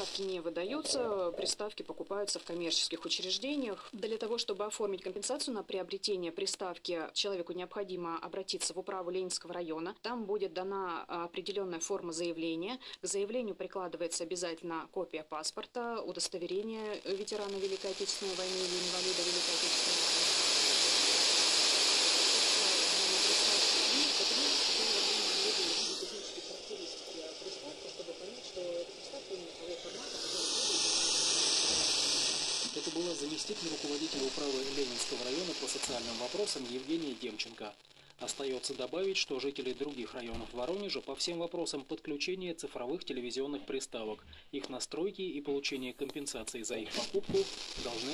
приставки не выдаются, приставки покупаются в коммерческих учреждениях. Для того, чтобы оформить компенсацию на приобретение приставки, человеку необходимо обратиться в управу Ленинского района. Там будет дана определенная форма заявления. К заявлению прикладывается обязательно копия паспорта, удостоверение ветерана Великой Отечественной войны или инвалида Великой Отечественной Это была заместитель руководителя управы Ленинского района по социальным вопросам Евгения Демченко. Остается добавить, что жители других районов Воронежа по всем вопросам подключения цифровых телевизионных приставок, их настройки и получения компенсации за их покупку должны